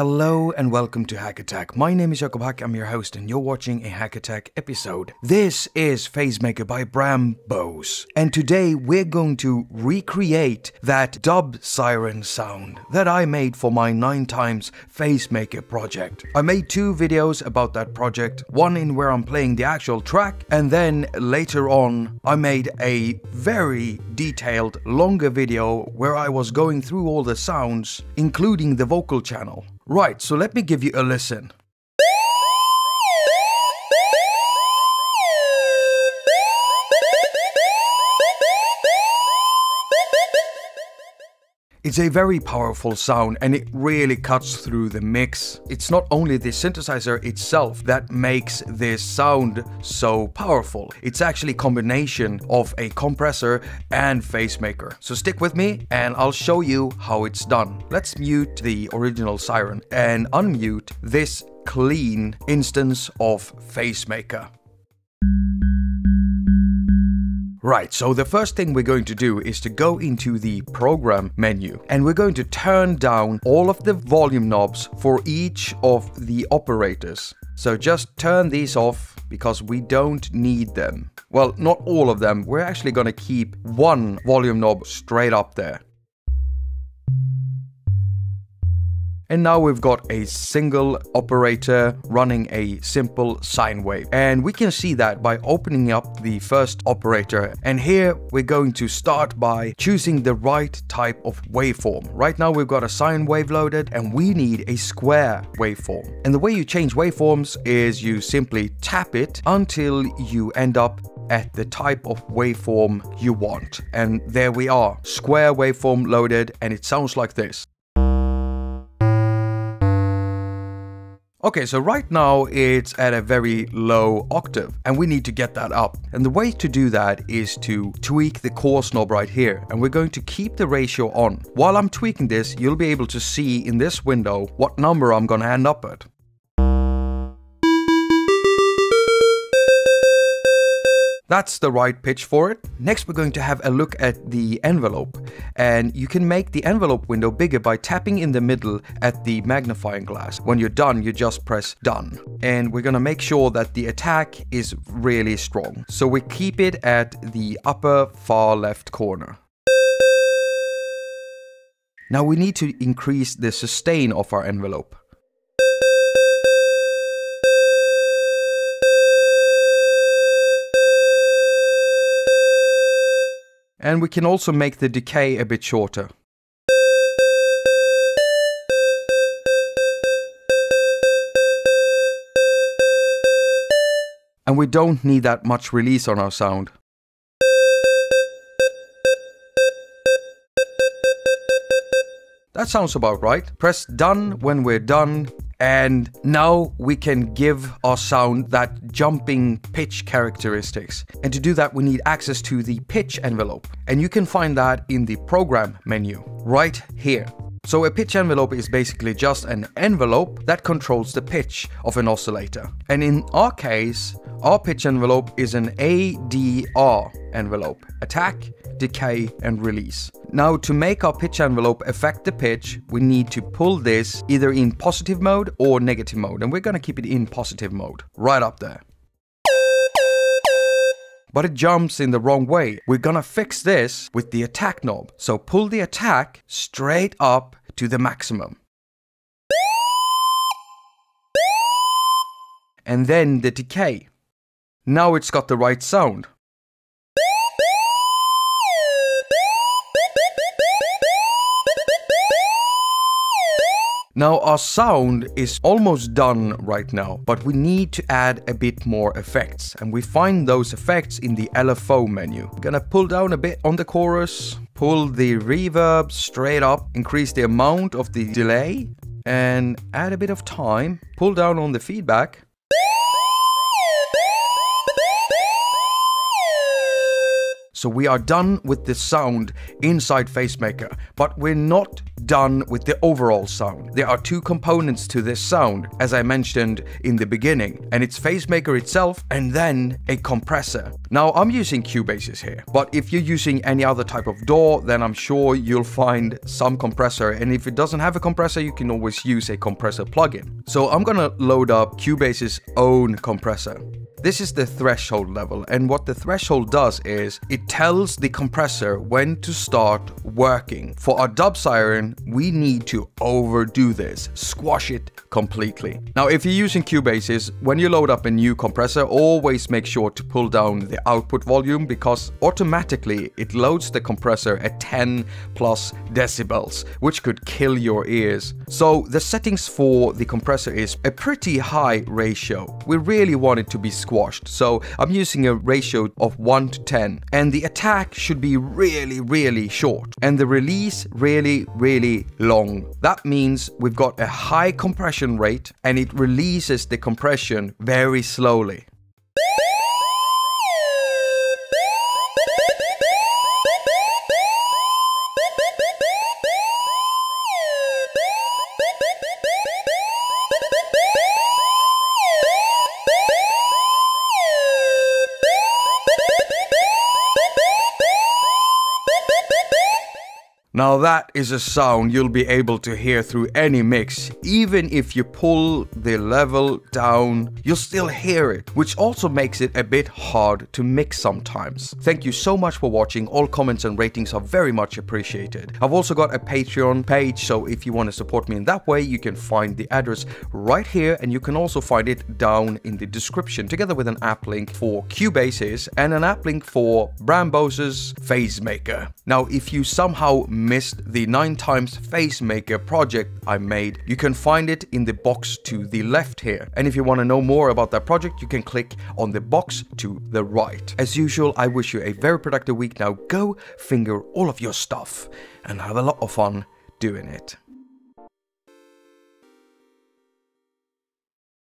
Hello and welcome to haQ attaQ. My name is Jakob Haq, I'm your host, and you're watching a haQ attaQ episode. This is Phasemaker by Bram Bos, and today we're going to recreate that dub siren sound that I made for my 9 times Phasemaker project. I made two videos about that project, one in where I'm playing the actual track, and then later on I made a very detailed, longer video where I was going through all the sounds, including the vocal channel. Right, so let me give you a listen. It's a very powerful sound and it really cuts through the mix. It's not only the synthesizer itself that makes this sound so powerful. It's actually a combination of a compressor and Phasemaker. So stick with me and I'll show you how it's done. Let's mute the original siren and unmute this clean instance of Phasemaker. Right, so the first thing we're going to do is to go into the program menu and we're going to turn down all of the volume knobs for each of the operators. So just turn these off because we don't need them. Well, not all of them. We're actually going to keep one volume knob straight up there. And now we've got a single operator running a simple sine wave. And we can see that by opening up the first operator. And here we're going to start by choosing the right type of waveform. Right now we've got a sine wave loaded and we need a square waveform. And the way you change waveforms is you simply tap it until you end up at the type of waveform you want. And there we are, square waveform loaded and it sounds like this. Okay, so right now it's at a very low octave and we need to get that up. And the way to do that is to tweak the coarse knob right here. And we're going to keep the ratio on. While I'm tweaking this, you'll be able to see in this window what number I'm gonna end up at. That's the right pitch for it. Next, we're going to have a look at the envelope. And you can make the envelope window bigger by tapping in the middle at the magnifying glass. When you're done, you just press done. And we're gonna make sure that the attack is really strong. So we keep it at the upper far left corner. Now we need to increase the sustain of our envelope. And we can also make the decay a bit shorter. And we don't need that much release on our sound. That sounds about right. Press done when we're done and now we can give our sound that jumping pitch characteristics. And to do that, we need access to the pitch envelope. And you can find that in the program menu right here. So a pitch envelope is basically just an envelope that controls the pitch of an oscillator. And in our case, our pitch envelope is an ADR envelope, attack, decay and release. Now to make our pitch envelope affect the pitch, we need to pull this either in positive mode or negative mode and we're gonna keep it in positive mode, right up there. But it jumps in the wrong way. We're gonna fix this with the attack knob. So pull the attack straight up to the maximum. And then the decay. Now it's got the right sound. Now our sound is almost done right now, but we need to add a bit more effects and we find those effects in the LFO menu. gonna pull down a bit on the chorus, pull the reverb straight up, increase the amount of the delay and add a bit of time, pull down on the feedback So we are done with the sound inside Phasemaker, but we're not done with the overall sound. There are two components to this sound, as I mentioned in the beginning, and it's Phasemaker itself and then a compressor. Now I'm using Cubasis here, but if you're using any other type of DAW, then I'm sure you'll find some compressor, and if it doesn't have a compressor, you can always use a compressor plugin. So I'm gonna load up Cubasis own compressor. This is the threshold level and what the threshold does is it tells the compressor when to start working. For our dub siren, we need to overdo this, squash it completely. Now if you're using Cubasis, when you load up a new compressor, always make sure to pull down the output volume because automatically it loads the compressor at 10 plus decibels, which could kill your ears. So the settings for the compressor is a pretty high ratio. We really want it to be squashed. So I'm using a ratio of 1 to 10 and the attack should be really, really short and the release really, really long. That means we've got a high compression rate and it releases the compression very slowly. Now that is a sound you'll be able to hear through any mix. Even if you pull the level down, you'll still hear it, which also makes it a bit hard to mix sometimes. Thank you so much for watching. All comments and ratings are very much appreciated. I've also got a Patreon page, so if you want to support me in that way, you can find the address right here and you can also find it down in the description together with an app link for Cubasis and an app link for Brambose's Phasemaker. Now, if you somehow missed the 9 times Phasemaker project I made, you can find it in the box to the left here. And if you want to know more about that project, you can click on the box to the right. As usual, I wish you a very productive week. Now go finger all of your stuff and have a lot of fun doing it.